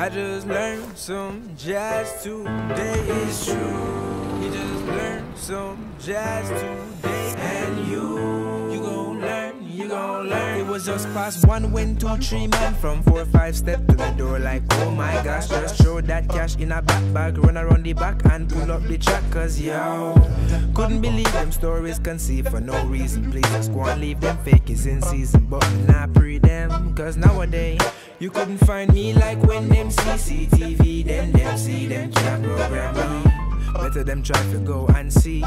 I just learned some jazz today. It's true. You just learned some jazz today, and you, was just past one, when two, three man from four, five step to the door. Like, oh my gosh, just throw that cash in a back bag, run around the back and pull up the track. Cause yo, couldn't believe them stories conceived for no reason. Please just go and leave them fakies in season, but not pre them. Cause nowadays. You couldn't find me like when them CCTV, then them see them can't program me. Better them try to go and see.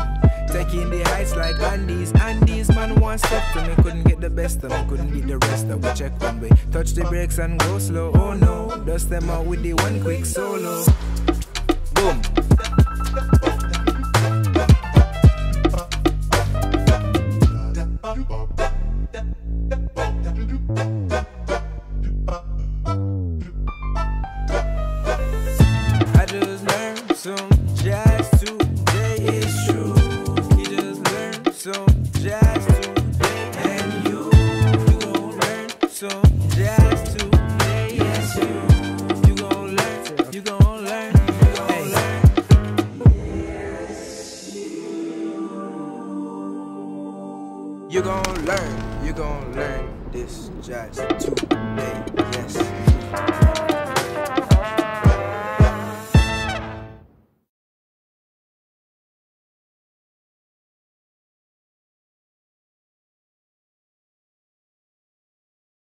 Man, step to me. Couldn't get the best of me, couldn't beat the rest of we check one way. Touch the brakes and go slow. Oh no, dust them out with the one quick solo. Boom. I just learned some jazz today. You, you gon' learn, you gon' learn, you gon' learn. You gon' learn, you gon' learn this jazz today.